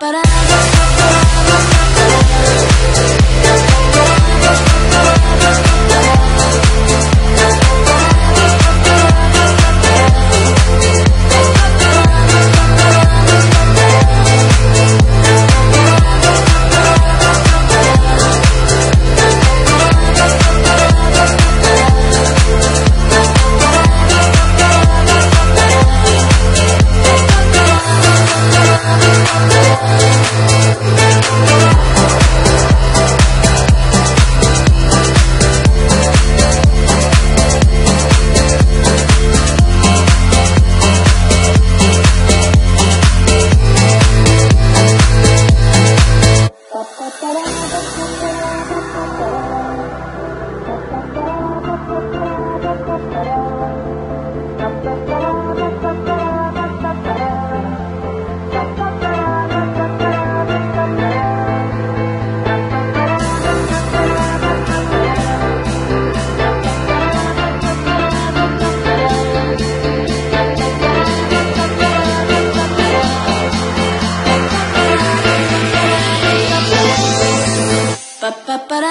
but I ba ba ba da